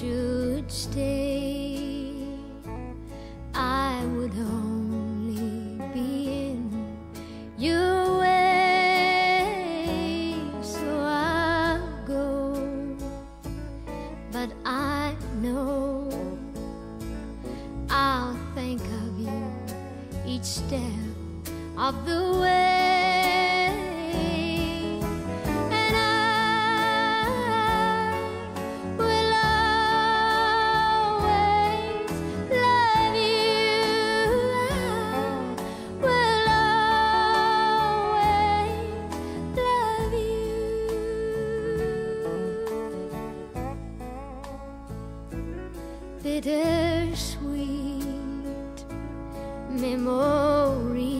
should stay, I would only be in your way. So I'll go, but I know I'll think of you each step of the way. bittersweet memory.